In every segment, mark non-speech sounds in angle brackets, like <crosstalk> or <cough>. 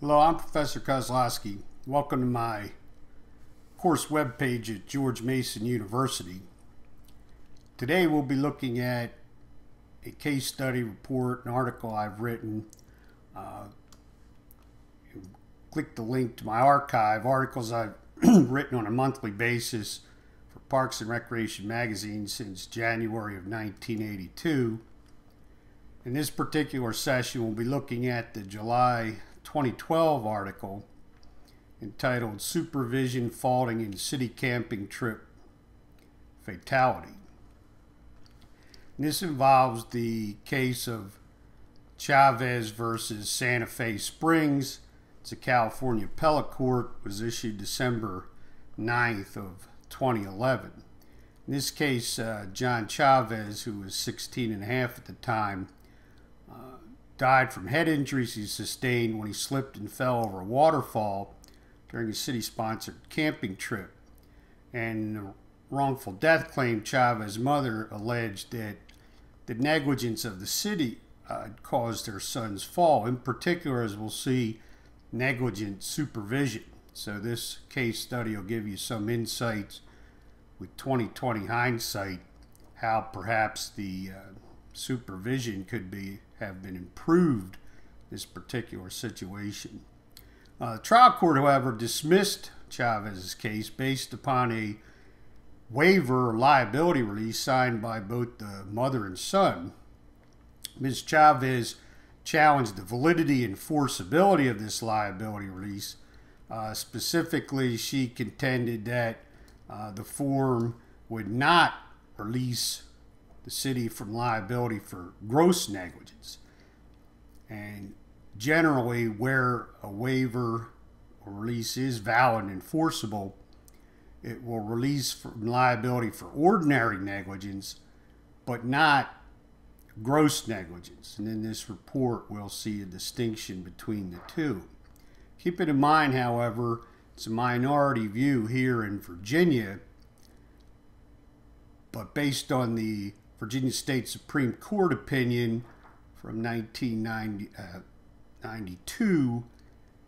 Hello, I'm Professor Kozlowski. Welcome to my course webpage at George Mason University. Today we'll be looking at a case study report, an article I've written. Uh, click the link to my archive, articles I've <clears throat> written on a monthly basis for Parks and Recreation magazine since January of 1982. In this particular session, we'll be looking at the July 2012 article entitled Supervision Faulting in City Camping Trip Fatality. And this involves the case of Chavez versus Santa Fe Springs. It's a California appellate court, was issued December 9th of 2011. In this case, uh, John Chavez, who was 16 and a half at the time, died from head injuries he sustained when he slipped and fell over a waterfall during a city sponsored camping trip. And the wrongful death claim Chavez's mother alleged that the negligence of the city uh, caused their son's fall. In particular, as we'll see, negligent supervision. So, this case study will give you some insights with 2020 hindsight how perhaps the uh, supervision could be have been improved this particular situation. Uh, the trial court, however, dismissed Chavez's case based upon a waiver liability release signed by both the mother and son. Ms. Chavez challenged the validity and enforceability of this liability release. Uh, specifically, she contended that uh, the form would not release the city from liability for gross negligence. And generally, where a waiver or release is valid and enforceable, it will release from liability for ordinary negligence, but not gross negligence. And in this report, we'll see a distinction between the two. Keep it in mind, however, it's a minority view here in Virginia, but based on the Virginia State Supreme Court opinion from 1992 uh,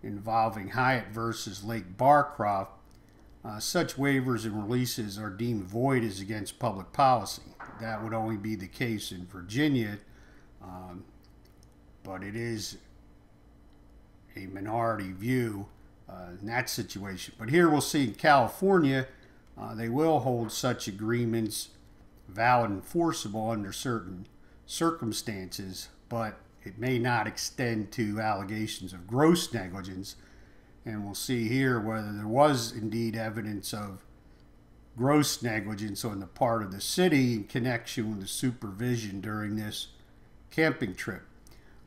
involving Hiett versus Lake Barcroft, uh, such waivers and releases are deemed void as against public policy. That would only be the case in Virginia, um, but it is a minority view uh, in that situation. But here we'll see in California, uh, they will hold such agreements valid and enforceable under certain circumstances, but it may not extend to allegations of gross negligence. And we'll see here whether there was indeed evidence of gross negligence on the part of the city in connection with the supervision during this camping trip.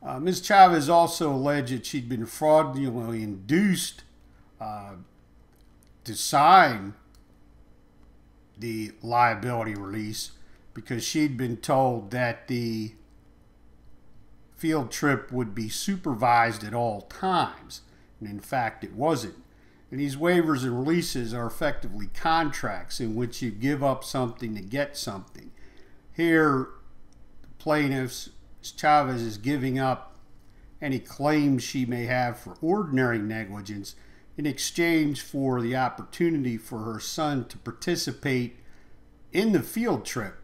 Uh, Ms. Chavez also alleged that she'd been fraudulently induced uh, to sign the liability release because she'd been told that the field trip would be supervised at all times. And in fact, it wasn't. And these waivers and releases are effectively contracts in which you give up something to get something. Here, the plaintiffs, Chavez is giving up any claims she may have for ordinary negligence in exchange for the opportunity for her son to participate in the field trip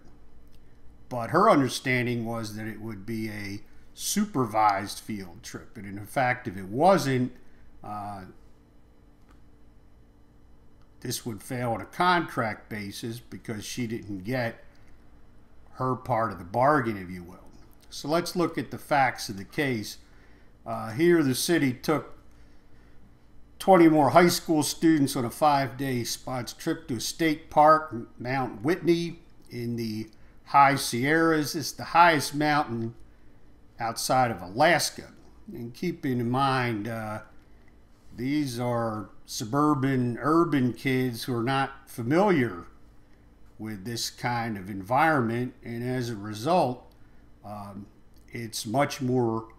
but her understanding was that it would be a supervised field trip. And in fact, if it wasn't, uh, this would fail on a contract basis because she didn't get her part of the bargain, if you will. So let's look at the facts of the case. Uh, here, the city took 20 more high school students on a five day sponsored trip to a state park, Mount Whitney, in the High Sierras. It's the highest mountain outside of Alaska. And keeping in mind, uh, these are suburban, urban kids who are not familiar with this kind of environment, and as a result, um, it's much more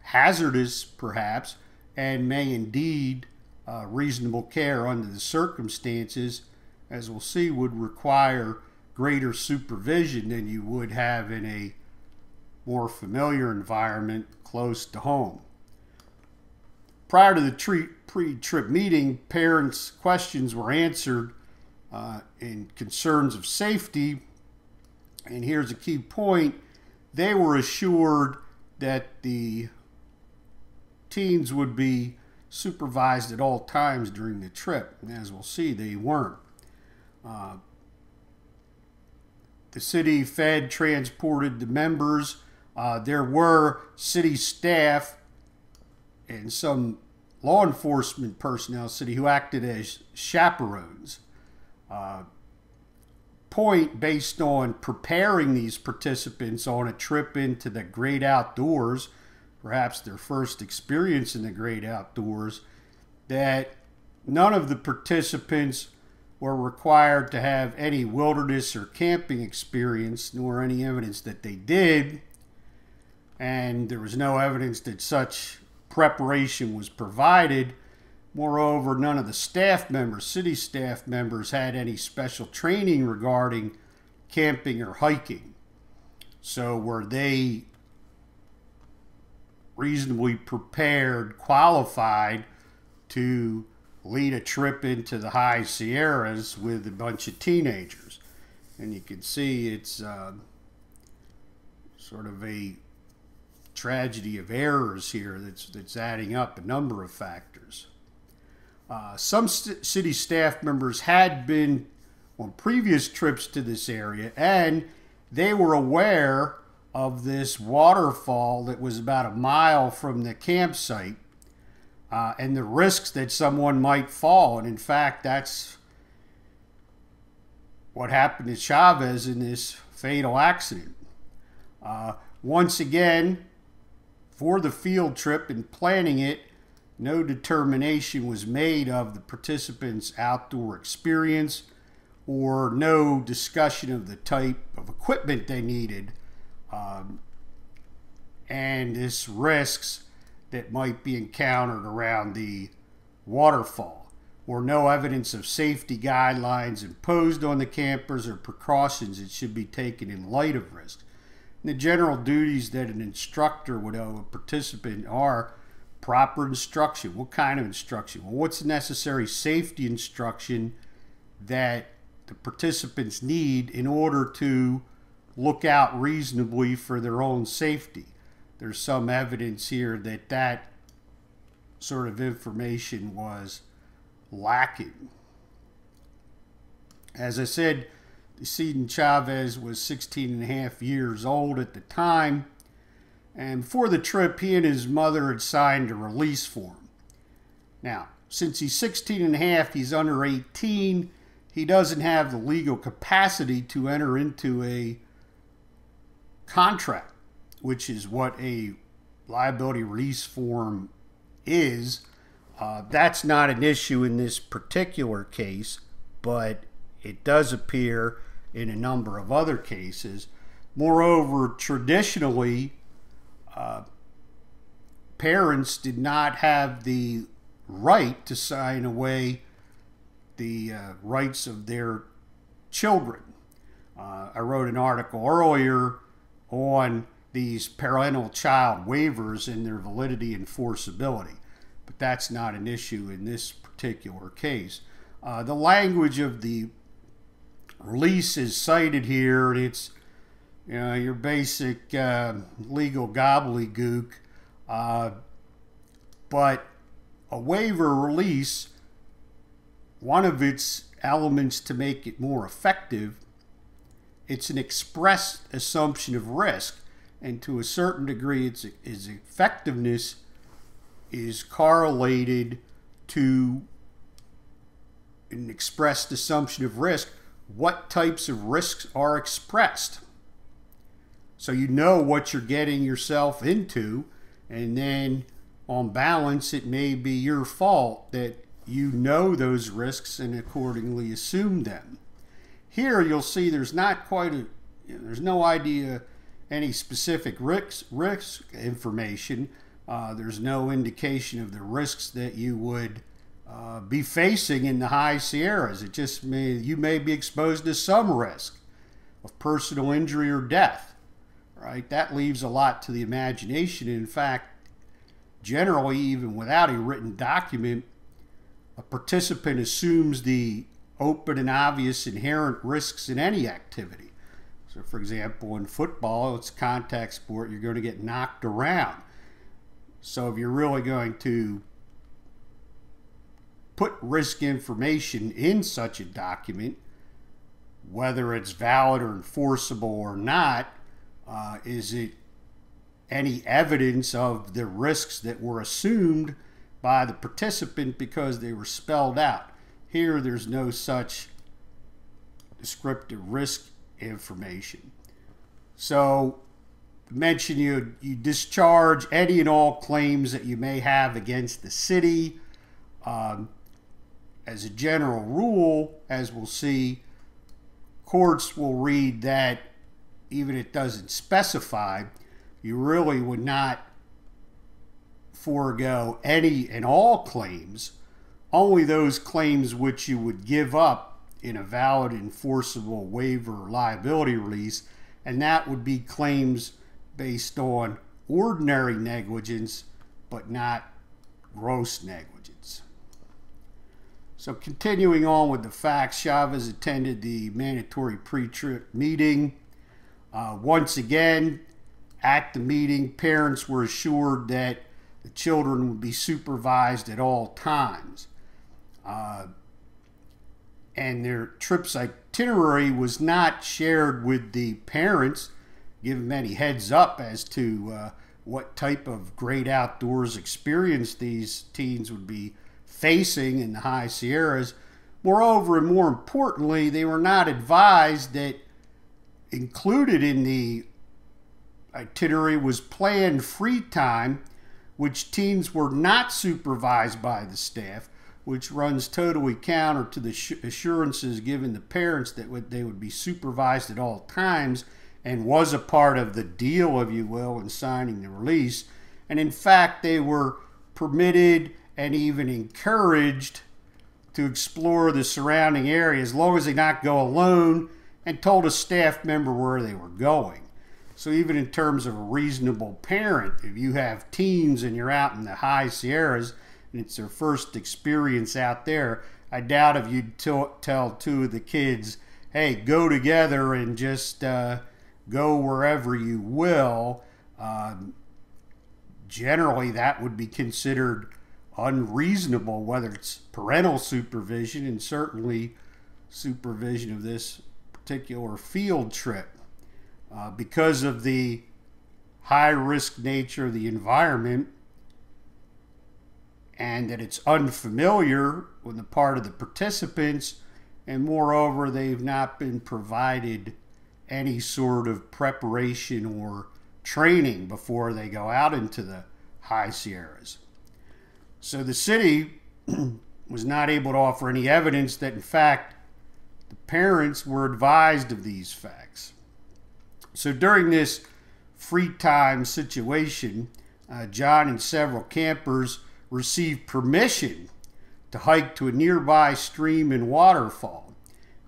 hazardous, perhaps, and may indeed uh, reasonable care under the circumstances, as we'll see, would require greater supervision than you would have in a more familiar environment close to home. prior to the pre-trip meeting, parents' questions were answered uh, in concerns of safety. And here's a key point. They were assured that the teens would be supervised at all times during the trip. As we'll see, they weren't. Uh, the city fed transported the members. Uh, there were city staff and some law enforcement personnel city who acted as chaperones. Uh, point based on preparing these participants on a trip into the great outdoors, perhaps their first experience in the great outdoors, that none of the participants were required to have any wilderness or camping experience, nor any evidence that they did. And there was no evidence that such preparation was provided. Moreover, none of the staff members, city staff members, had any special training regarding camping or hiking. So, were they reasonably prepared, qualified to lead a trip into the high Sierras with a bunch of teenagers. And you can see it's uh, sort of a tragedy of errors here that's, that's adding up a number of factors. Uh, some st- city staff members had been on previous trips to this area and they were aware of this waterfall that was about a mile from the campsite uh, and the risks that someone might fall. And in fact, that's what happened to Chavez in this fatal accident. Uh, once again, for the field trip and planning it, no determination was made of the participants' outdoor experience or no discussion of the type of equipment they needed. Um, and this risks that might be encountered around the waterfall, or no evidence of safety guidelines imposed on the campers or precautions that should be taken in light of risk. And the general duties that an instructor would owe a participant are proper instruction. What kind of instruction? Well, what's the necessary safety instruction that the participants need in order to look out reasonably for their own safety? there's some evidence here that that sort of information was lacking. As I said, Decedent Chavez was 16 and a half years old at the time, and before the trip, he and his mother had signed a release form. Now, since he's 16 and a half, he's under 18, he doesn't have the legal capacity to enter into a contract which is what a liability release form is. Uh, that's not an issue in this particular case, but it does appear in a number of other cases. Moreover, traditionally, uh, parents did not have the right to sign away the uh, rights of their children. Uh, I wrote an article earlier on these parental child waivers and their validity and enforceability. But that's not an issue in this particular case. Uh, the language of the release is cited here, and it's you know, your basic uh, legal gobbledygook. Uh, but a waiver release, one of its elements to make it more effective, it's an express assumption of risk and to a certain degree, its, its effectiveness is correlated to an expressed assumption of risk. What types of risks are expressed? So you know what you're getting yourself into, and then on balance, it may be your fault that you know those risks and accordingly assume them. Here you'll see there's not quite a, there's no idea any specific risk, risk information. Uh, there's no indication of the risks that you would uh, be facing in the high Sierras. It just may you may be exposed to some risk of personal injury or death. Right? That leaves a lot to the imagination. In fact, generally, even without a written document, a participant assumes the open and obvious inherent risks in any activity. So, for example, in football, it's a contact sport, you're going to get knocked around. So, if you're really going to put risk information in such a document, whether it's valid or enforceable or not, uh, is it any evidence of the risks that were assumed by the participant because they were spelled out? Here, there's no such descriptive risk information. So, mention you you discharge any and all claims that you may have against the city. Um, as a general rule, as we'll see, courts will read that even it doesn't specify, you really would not forego any and all claims, only those claims which you would give up in a valid enforceable waiver liability release, and that would be claims based on ordinary negligence but not gross negligence. So, continuing on with the facts, Chavez attended the mandatory pre trip meeting. Uh, once again, at the meeting, parents were assured that the children would be supervised at all times. Uh, and their trip's itinerary was not shared with the parents, them any heads up as to uh, what type of great outdoors experience these teens would be facing in the high Sierras. Moreover, and more importantly, they were not advised that included in the itinerary was planned free time, which teens were not supervised by the staff, which runs totally counter to the assurances given the parents that they would be supervised at all times and was a part of the deal, if you will, in signing the release. And in fact, they were permitted and even encouraged to explore the surrounding area as long as they not go alone and told a staff member where they were going. So even in terms of a reasonable parent, if you have teens and you're out in the high Sierras and it's their first experience out there, I doubt if you'd tell two of the kids, "Hey, go together and just uh, go wherever you will." Um, generally, that would be considered unreasonable, whether it's parental supervision and certainly supervision of this particular field trip. Uh, because of the high risk nature of the environment and that it's unfamiliar on the part of the participants, and moreover, they've not been provided any sort of preparation or training before they go out into the high Sierras. So the city <clears throat> was not able to offer any evidence that, in fact, the parents were advised of these facts. So during this free time situation, uh, John and several campers received permission to hike to a nearby stream and waterfall.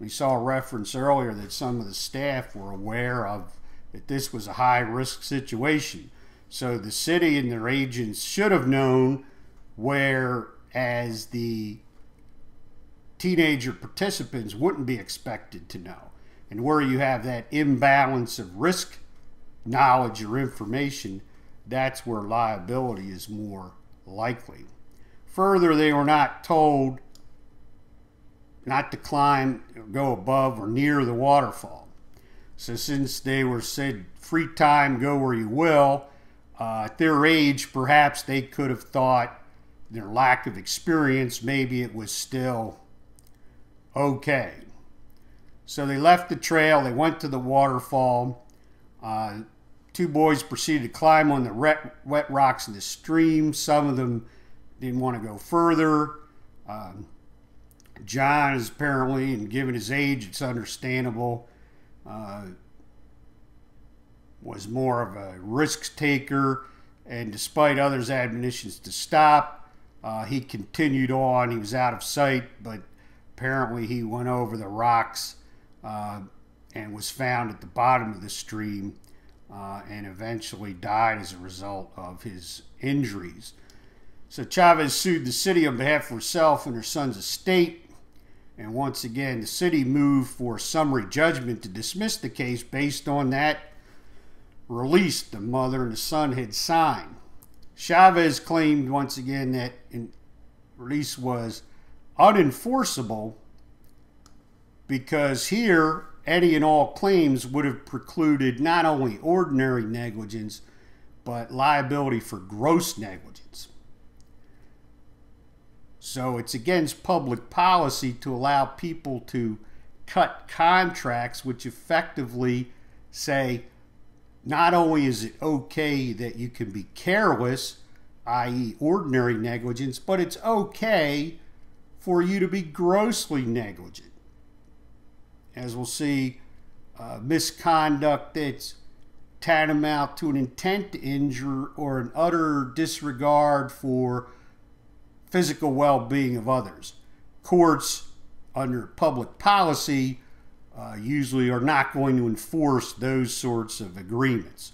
We saw a reference earlier that some of the staff were aware of that this was a high risk situation. So the city and their agents should have known where as the teenager participants wouldn't be expected to know. And where you have that imbalance of risk knowledge or information, that's where liability is more likely. Further, they were not told not to climb, go above or near the waterfall. So, since they were said free time, go where you will, uh, at their age, perhaps they could have thought their lack of experience, maybe it was still okay. So they left the trail, they went to the waterfall. Uh, two boys proceeded to climb on the wet, rocks in the stream. Some of them didn't want to go further. Um, John is apparently, and given his age, it's understandable, uh, was more of a risk taker. And despite others' admonitions to stop, uh, he continued on. He was out of sight, but apparently he went over the rocks uh, and was found at the bottom of the stream uh, and eventually died as a result of his injuries. So Chavez sued the city on behalf of herself and her son's estate. And once again, the city moved for summary judgment to dismiss the case based on that release the mother and the son had signed. Chavez claimed once again that release was unenforceable because here any and all claims would have precluded not only ordinary negligence but liability for gross negligence. So it's against public policy to allow people to cut contracts which effectively say not only is it okay that you can be careless, i.e., ordinary negligence, but it's okay for you to be grossly negligent. As we'll see, uh, misconduct that's tantamount to an intent to injure or an utter disregard for physical well being of others. Courts, under public policy, uh, usually are not going to enforce those sorts of agreements.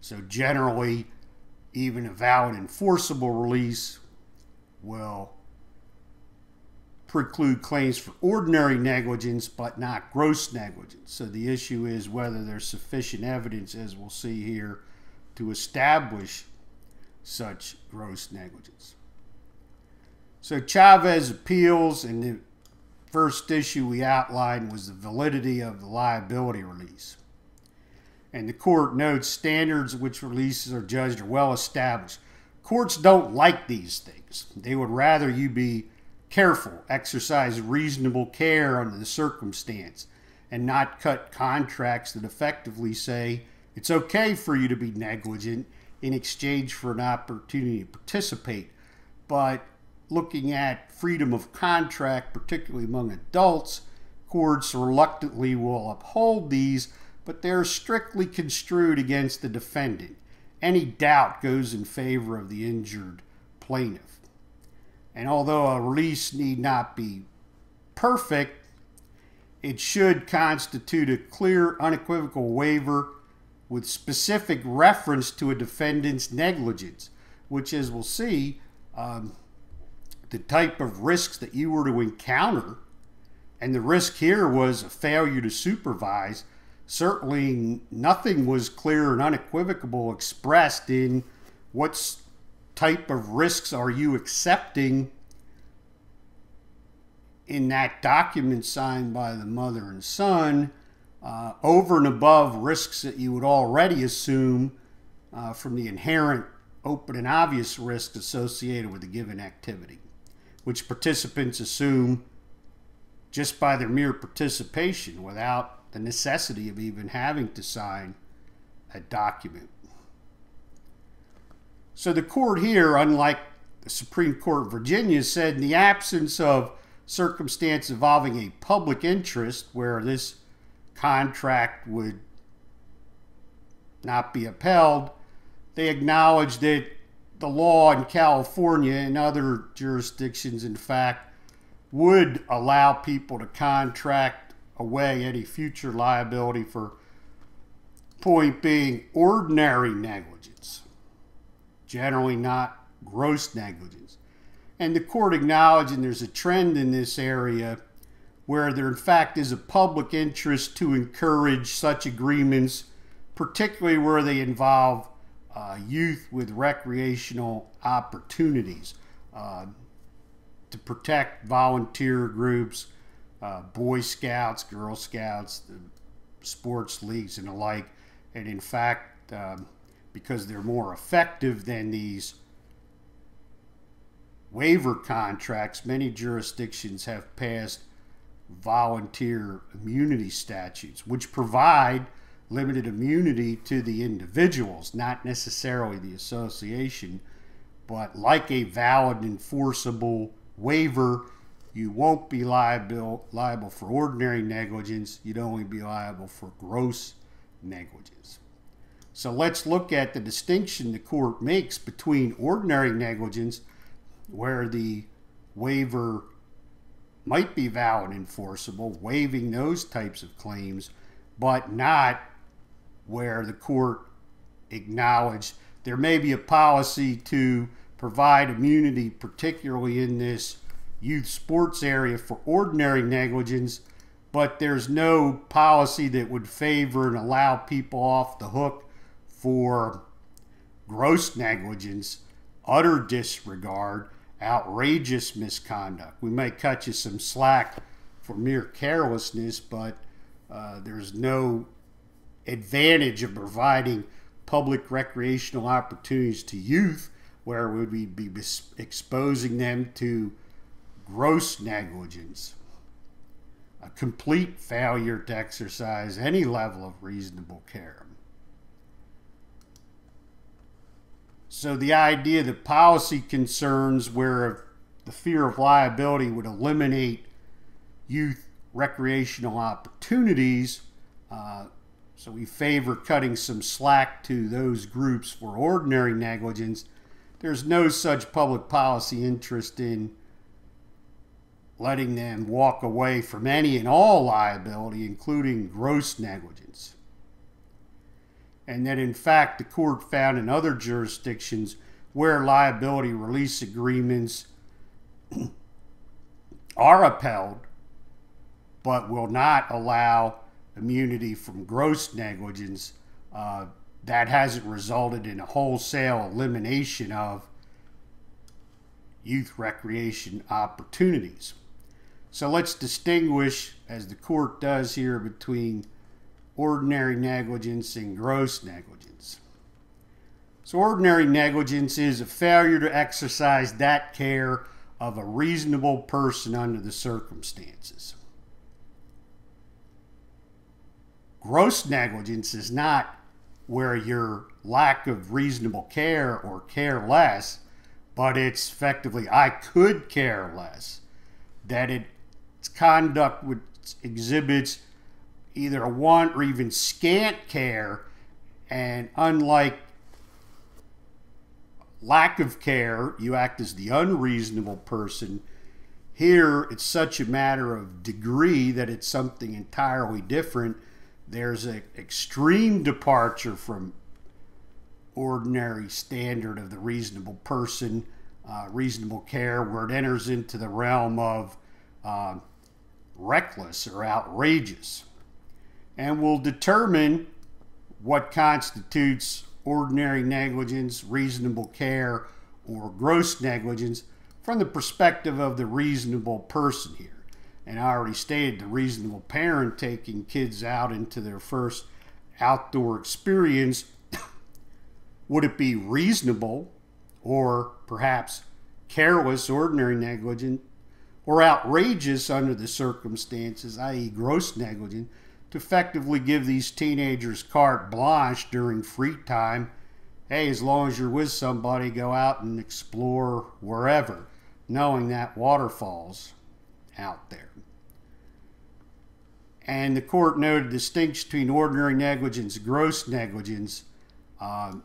So, generally, even a valid enforceable release will preclude claims for ordinary negligence but not gross negligence. So, the issue is whether there's sufficient evidence, as we'll see here, to establish such gross negligence. So, Chavez appeals and the first issue we outlined was the validity of the liability release. And the court notes standards which releases are judged are well established. Courts don't like these things. They would rather you be careful, exercise reasonable care under the circumstance, and not cut contracts that effectively say it's okay for you to be negligent in exchange for an opportunity to participate. But looking at freedom of contract, particularly among adults, courts reluctantly will uphold these, but they're strictly construed against the defendant. Any doubt goes in favor of the injured plaintiff. And although a release need not be perfect, it should constitute a clear, unequivocal waiver with specific reference to a defendant's negligence, which, as we'll see, um, the type of risks that you were to encounter, and the risk here was a failure to supervise, certainly nothing was clear and unequivocal expressed in what type of risks are you accepting in that document signed by the mother and son uh, over and above risks that you would already assume uh, from the inherent open and obvious risks associated with a given activity which participants assume just by their mere participation without the necessity of even having to sign a document. So the court here, unlike the Supreme Court of Virginia, said in the absence of circumstance involving a public interest where this contract would not be upheld, they acknowledged that the law in California and other jurisdictions, in fact, would allow people to contract away any future liability for point being ordinary negligence, generally not gross negligence. And the court acknowledged, and there's a trend in this area where there, in fact, is a public interest to encourage such agreements, particularly where they involve uh, youth with recreational opportunities uh, to protect volunteer groups, uh, Boy Scouts, Girl Scouts, sports leagues, and the like. And in fact, um, because they're more effective than these waiver contracts, many jurisdictions have passed volunteer immunity statutes, which provide limited immunity to the individuals, not necessarily the association, but like a valid enforceable waiver, you won't be liable liable for ordinary negligence, you'd only be liable for gross negligence. So let's look at the distinction the court makes between ordinary negligence, where the waiver might be valid and enforceable, waiving those types of claims, but not where the court acknowledged there may be a policy to provide immunity, particularly in this youth sports area, for ordinary negligence, but there's no policy that would favor and allow people off the hook for gross negligence, utter disregard, outrageous misconduct. We may cut you some slack for mere carelessness, but uh, there's no advantage of providing public recreational opportunities to youth where we would be exposing them to gross negligence, a complete failure to exercise any level of reasonable care. So the idea that policy concerns where the fear of liability would eliminate youth recreational opportunities, uh, so we favor cutting some slack to those groups for ordinary negligence. There's no such public policy interest in letting them walk away from any and all liability, including gross negligence and that in fact the court found in other jurisdictions where liability release agreements <clears throat> are upheld but will not allow immunity from gross negligence, uh, that hasn't resulted in a wholesale elimination of youth recreation opportunities. So let's distinguish, as the court does here, between ordinary negligence and gross negligence. So, ordinary negligence is a failure to exercise that care of a reasonable person under the circumstances. Gross negligence is not where your lack of reasonable care or care less, but it's effectively, I could care less. That it, its conduct which exhibits either want or even scant care. And unlike lack of care, you act as the unreasonable person. Here, it's such a matter of degree that it's something entirely different. There's an extreme departure from ordinary standard of the reasonable person, uh, reasonable care, where it enters into the realm of uh, reckless or outrageous and will determine what constitutes ordinary negligence, reasonable care, or gross negligence from the perspective of the reasonable person here. And I already stated the reasonable parent taking kids out into their first outdoor experience. <coughs> Would it be reasonable or perhaps careless, ordinary negligence, or outrageous under the circumstances, i.e., gross negligence, to effectively give these teenagers carte blanche during free time. Hey, as long as you're with somebody, go out and explore wherever, knowing that waterfalls out there. And the court noted the distinction between ordinary negligence and gross negligence, um,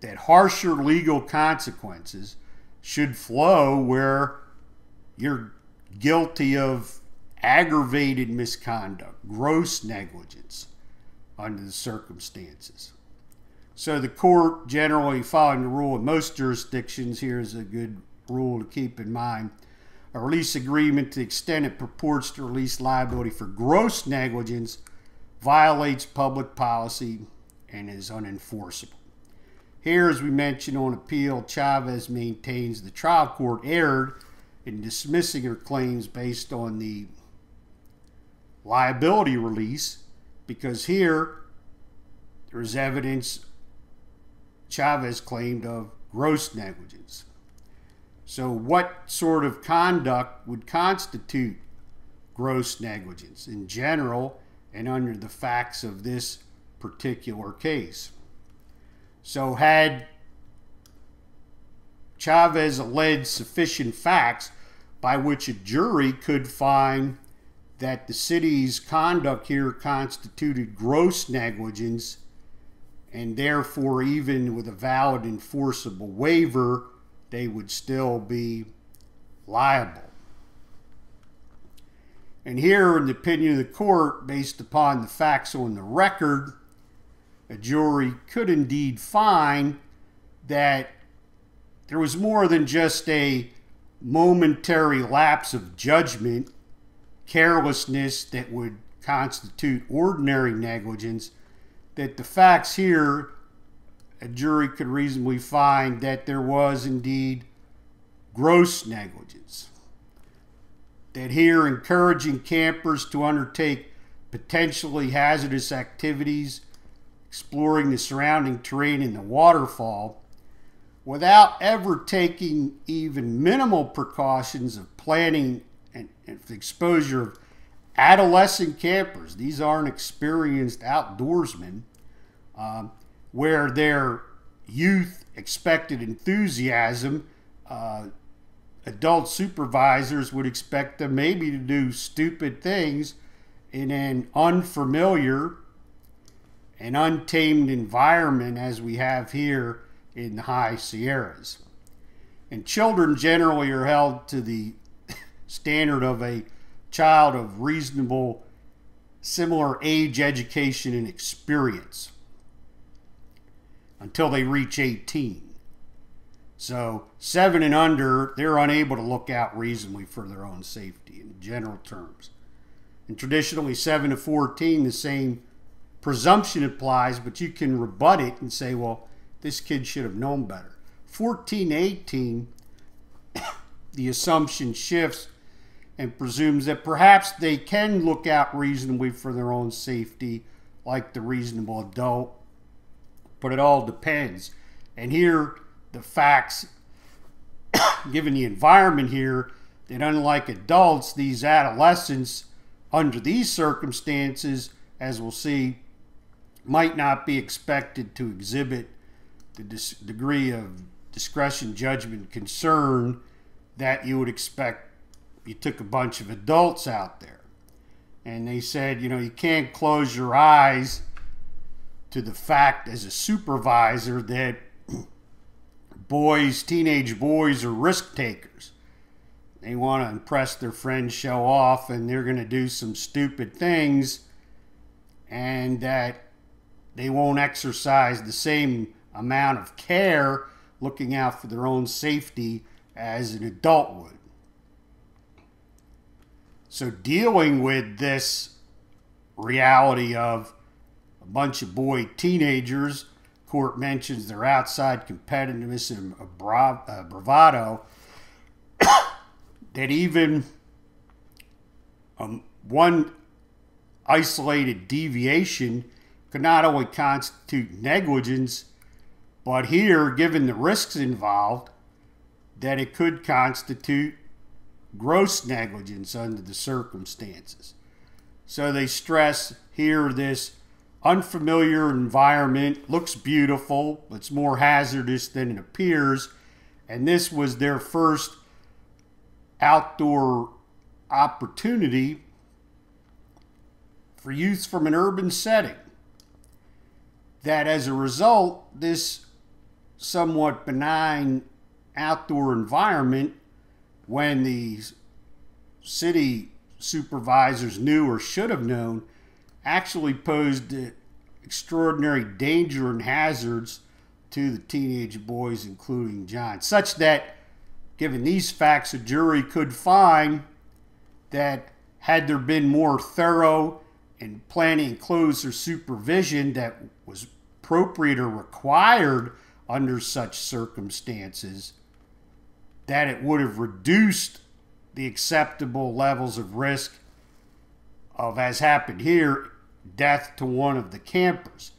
that harsher legal consequences should flow where you're guilty of aggravated misconduct, gross negligence under the circumstances. So the court generally following the rule in most jurisdictions, here's a good rule to keep in mind. A release agreement to the extent it purports to release liability for gross negligence violates public policy and is unenforceable. Here, as we mentioned on appeal, Chavez maintains the trial court erred in dismissing her claims based on the liability release because here there's evidence Chavez claimed of gross negligence. So, what sort of conduct would constitute gross negligence in general and under the facts of this particular case? So, had Chavez alleged sufficient facts by which a jury could find that the city's conduct here constituted gross negligence and therefore even with a valid enforceable waiver they would still be liable. And here in the opinion of the court based upon the facts on the record a jury could indeed find that there was more than just a momentary lapse of judgment, carelessness that would constitute ordinary negligence, that the facts here, a jury could reasonably find that there was indeed gross negligence. That here, encouraging campers to undertake potentially hazardous activities, exploring the surrounding terrain in the waterfall, without ever taking even minimal precautions of planning and, and exposure of adolescent campers. These aren't experienced outdoorsmen, um, where their youth expected enthusiasm. Uh, adult supervisors would expect them maybe to do stupid things in an unfamiliar and untamed environment as we have here in the high Sierras. And children generally are held to the standard of a child of reasonable, similar age, education, and experience until they reach 18. So, seven and under, they're unable to look out reasonably for their own safety in general terms. And traditionally, 7 to 14, the same presumption applies, but you can rebut it and say, well, this kid should have known better. 14 18, <coughs> the assumption shifts and presumes that perhaps they can look out reasonably for their own safety, like the reasonable adult, but it all depends. And here, the facts, <coughs> given the environment here, that unlike adults, these adolescents, under these circumstances, as we'll see, might not be expected to exhibit the degree of discretion, judgment, concern that you would expect. You took a bunch of adults out there, and they said, you know, you can't close your eyes to the fact as a supervisor that <clears throat> boys, teenage boys, are risk takers. They want to impress their friends, show off, and they're going to do some stupid things, and that they won't exercise the same amount of care looking out for their own safety as an adult would. So, dealing with this reality of a bunch of boy teenagers, court mentions their outside competitiveness and bravado, <coughs> that even um, one isolated deviation could not only constitute negligence but here, given the risks involved, that it could constitute gross negligence under the circumstances. So they stress here this unfamiliar environment looks beautiful, but it's more hazardous than it appears, and this was their first outdoor opportunity for youth from an urban setting. That as a result, this somewhat benign outdoor environment when the city supervisors knew or should have known actually posed extraordinary danger and hazards to the teenage boys, including John, such that, given these facts, a jury could find that had there been more thorough and planning and closer supervision that was appropriate or required under such circumstances that it would have reduced the acceptable levels of risk of, as happened here, death to one of the campers.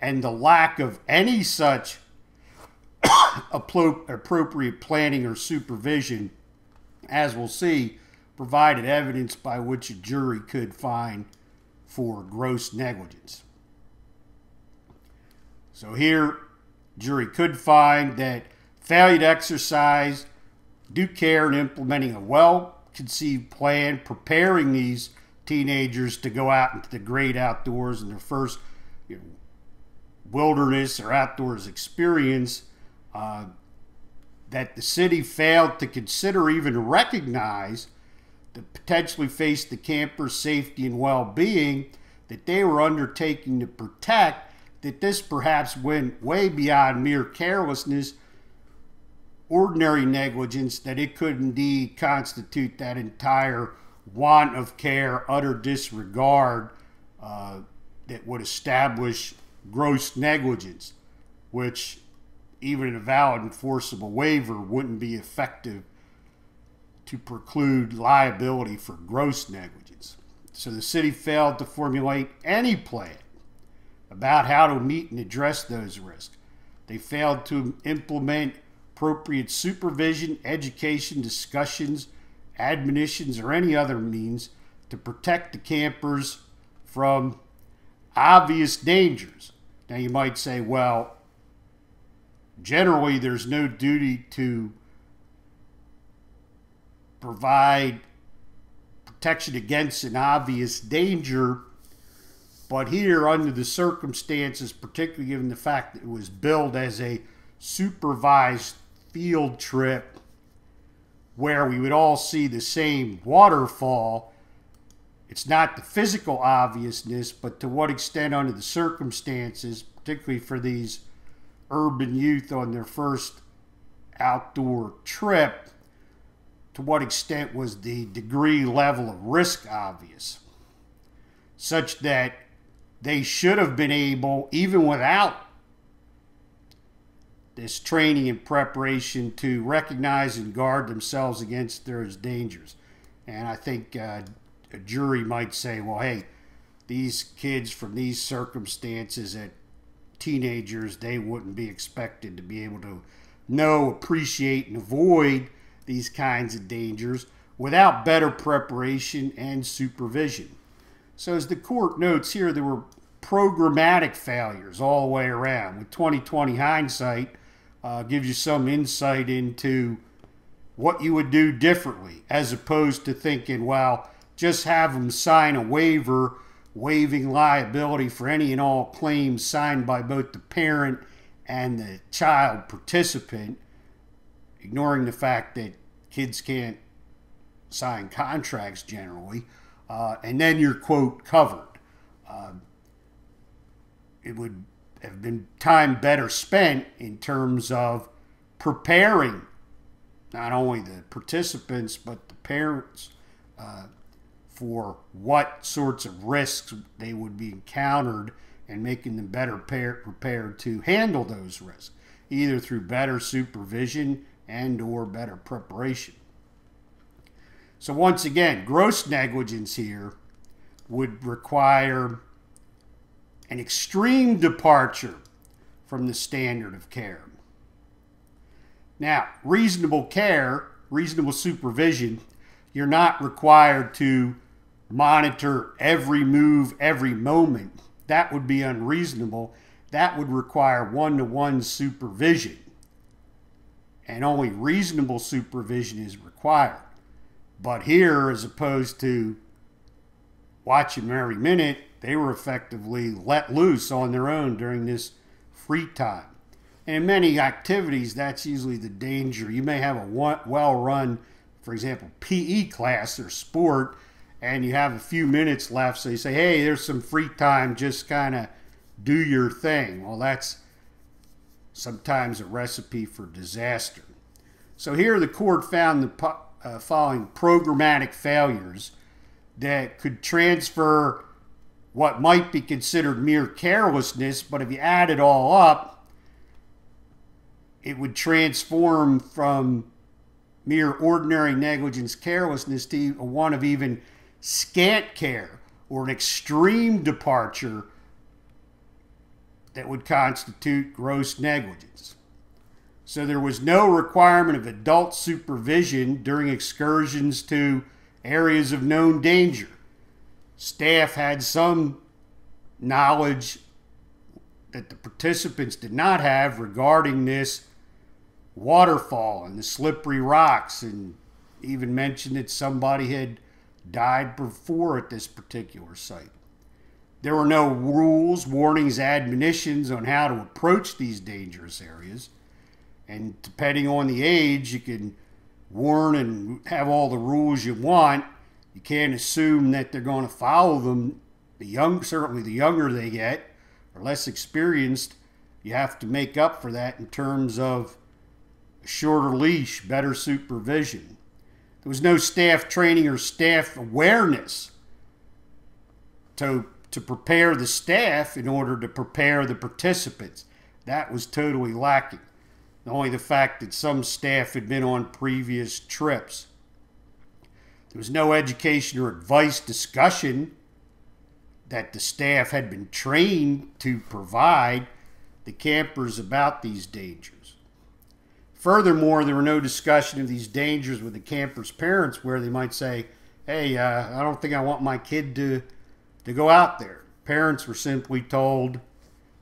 And the lack of any such appropriate planning or supervision, as we'll see, provided evidence by which a jury could find for gross negligence. So here jury could find that failure to exercise due care in implementing a well conceived plan, preparing these teenagers to go out into the great outdoors in their first you know, wilderness or outdoors experience, uh, that the city failed to consider even recognize that potentially face the campers' safety and well being that they were undertaking to protect that this perhaps went way beyond mere carelessness, ordinary negligence, that it could indeed constitute that entire want of care, utter disregard uh, that would establish gross negligence, which even a valid enforceable waiver wouldn't be effective to preclude liability for gross negligence. So the city failed to formulate any plan about how to meet and address those risks. They failed to implement appropriate supervision, education, discussions, admonitions, or any other means to protect the campers from obvious dangers. Now, you might say, well, generally, there's no duty to provide protection against an obvious danger. But here, under the circumstances, particularly given the fact that it was billed as a supervised field trip where we would all see the same waterfall, it's not the physical obviousness, but to what extent, under the circumstances, particularly for these urban youth on their first outdoor trip, to what extent was the degree level of risk obvious, such that they should have been able, even without this training and preparation, to recognize and guard themselves against those dangers. And I think uh, a jury might say, well, hey, these kids from these circumstances at teenagers, they wouldn't be expected to be able to know, appreciate, and avoid these kinds of dangers without better preparation and supervision. So, as the court notes here, there were programmatic failures all the way around. With 2020 hindsight, uh, gives you some insight into what you would do differently, as opposed to thinking, well, just have them sign a waiver waiving liability for any and all claims signed by both the parent and the child participant, ignoring the fact that kids can't sign contracts generally, uh, and then you're, quote, covered. Uh, it would have been time better spent in terms of preparing not only the participants but the parents uh, for what sorts of risks they would be encountered and making them better prepared to handle those risks, either through better supervision and or better preparation. So once again, gross negligence here would require an extreme departure from the standard of care. Now, reasonable care, reasonable supervision, you're not required to monitor every move, every moment. That would be unreasonable. That would require one to one supervision. And only reasonable supervision is required. But here, as opposed to watching every minute, they were effectively let loose on their own during this free time. And in many activities, that's usually the danger. You may have a well run, for example, PE class or sport and you have a few minutes left, so you say, hey, there's some free time, just kind of do your thing. Well, that's sometimes a recipe for disaster. So here the court found the uh, following programmatic failures that could transfer what might be considered mere carelessness, but if you add it all up, it would transform from mere ordinary negligence, carelessness to one of even scant care, or an extreme departure that would constitute gross negligence. So there was no requirement of adult supervision during excursions to areas of known danger. Staff had some knowledge that the participants did not have regarding this waterfall and the slippery rocks, and even mentioned that somebody had died before at this particular site. There were no rules, warnings, admonitions on how to approach these dangerous areas. And depending on the age, you can warn and have all the rules you want. You can't assume that they're going to follow them. The young, certainly the younger they get, are less experienced, you have to make up for that in terms of a shorter leash, better supervision. There was no staff training or staff awareness to, to prepare the staff in order to prepare the participants. That was totally lacking. Only the fact that some staff had been on previous trips. There was no education or advice discussion that the staff had been trained to provide the campers about these dangers. Furthermore, there were no discussion of these dangers with the campers' parents where they might say, hey, uh, I don't think I want my kid to, to go out there. Parents were simply told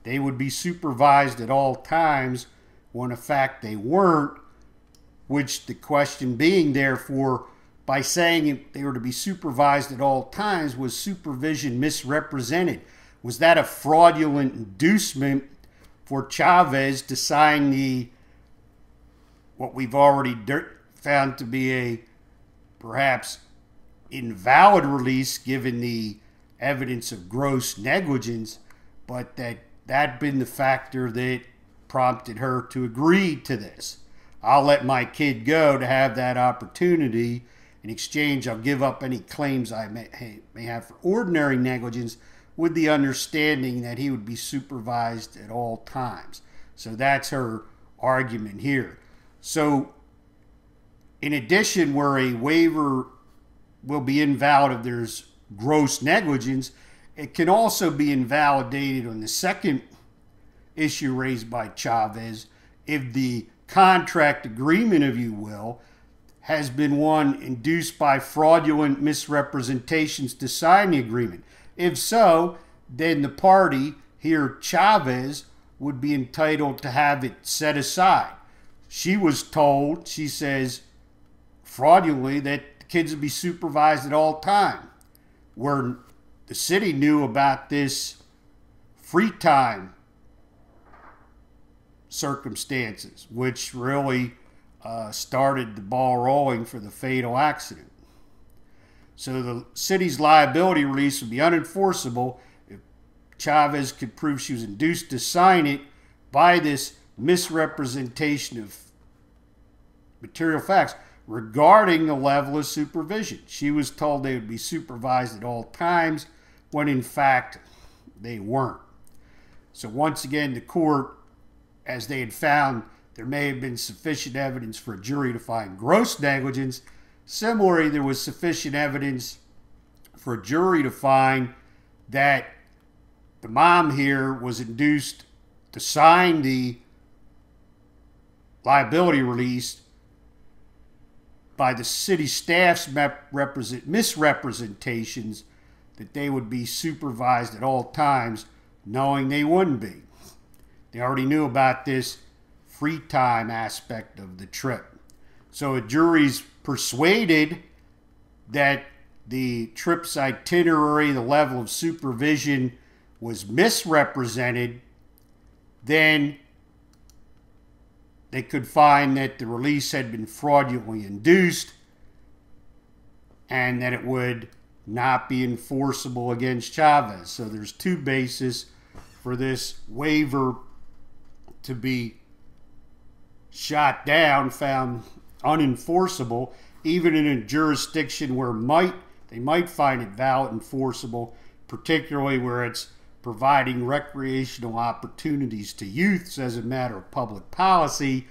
they would be supervised at all times when in fact they weren't, which the question being, therefore, by saying they were to be supervised at all times, was supervision misrepresented? Was that a fraudulent inducement for Chavez to sign the what we've already found to be a perhaps invalid release given the evidence of gross negligence, but that that been the factor that prompted her to agree to this. I'll let my kid go to have that opportunity. In exchange, I'll give up any claims I may, may have for ordinary negligence with the understanding that he would be supervised at all times. So that's her argument here. So, in addition, where a waiver will be invalid if there's gross negligence, it can also be invalidated on the second issue raised by Chavez if the contract agreement, if you will, has been one induced by fraudulent misrepresentations to sign the agreement. If so, then the party, here Chavez, would be entitled to have it set aside. She was told, she says, fraudulently, that the kids would be supervised at all time. Where the city knew about this free time circumstances, which really uh, started the ball rolling for the fatal accident. So the city's liability release would be unenforceable if Chavez could prove she was induced to sign it by this misrepresentation of material facts regarding the level of supervision. She was told they would be supervised at all times when in fact they weren't. So once again, the court as they had found there may have been sufficient evidence for a jury to find gross negligence. Similarly, there was sufficient evidence for a jury to find that the mom here was induced to sign the liability release by the city staff's misrepresentations that they would be supervised at all times, knowing they wouldn't be. They already knew about this free time aspect of the trip. So a jury's persuaded that the trip's itinerary, the level of supervision was misrepresented, then they could find that the release had been fraudulently induced and that it would not be enforceable against Chavez. So there's two bases for this waiver to be shot down, found unenforceable, even in a jurisdiction where might they might find it valid and enforceable, particularly where it's providing recreational opportunities to youths as a matter of public policy,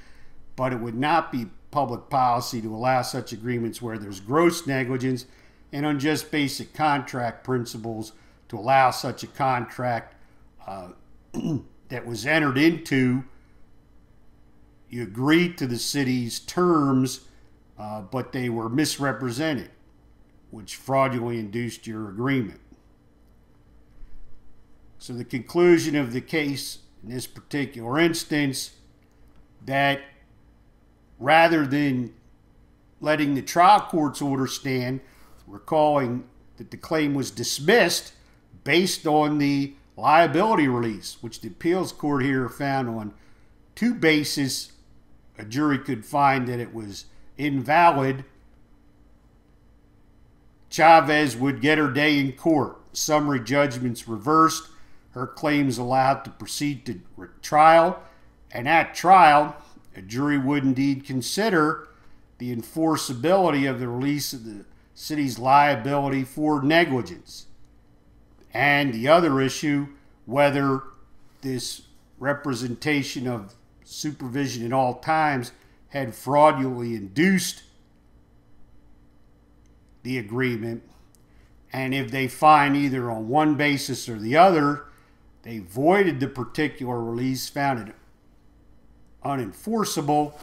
but it would not be public policy to allow such agreements where there's gross negligence and on just basic contract principles to allow such a contract uh, <clears throat> that was entered into, you agreed to the city's terms, uh, but they were misrepresented, which fraudulently induced your agreement. So the conclusion of the case in this particular instance that rather than letting the trial court's order stand, recalling that the claim was dismissed based on the liability release, which the appeals court here found on two bases a jury could find that it was invalid. Chavez would get her day in court. Summary judgments reversed. her claims allowed to proceed to trial, and at trial, a jury would indeed consider the enforceability of the release of the city's liability for negligence. And the other issue, whether this representation of supervision at all times had fraudulently induced the agreement. And if they find either on one basis or the other, they voided the particular release, found it unenforceable,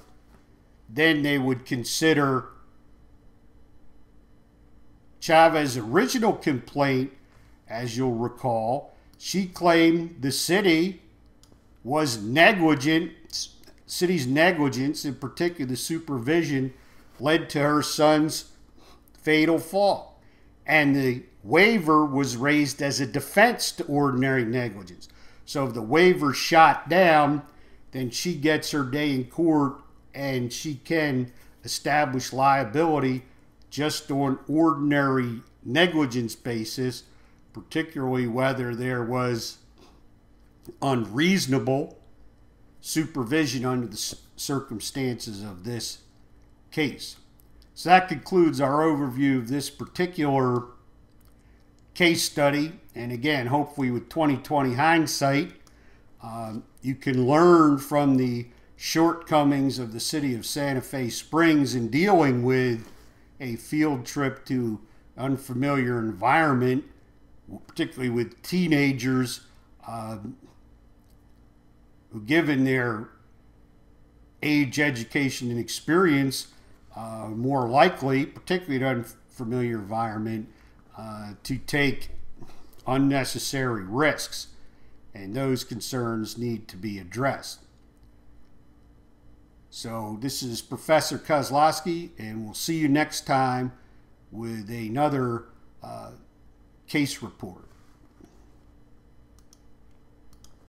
then they would consider Chavez's original complaint, as you'll recall, she claimed the city was negligent, city's negligence, in particular the supervision, led to her son's fatal fall. And the waiver was raised as a defense to ordinary negligence. So if the waiver shot down, then she gets her day in court and she can establish liability just on ordinary negligence basis, particularly whether there was unreasonable supervision under the circumstances of this case. So that concludes our overview of this particular case study. And again, hopefully, with 2020 hindsight, um, you can learn from the shortcomings of the city of Santa Fe Springs in dealing with a field trip to unfamiliar environment, particularly with teenagers um, who, given their age, education, and experience, uh, more likely, particularly in an unfamiliar environment, uh, to take unnecessary risks. And those concerns need to be addressed. So, this is Professor Kozlowski, and we'll see you next time with another uh, case report.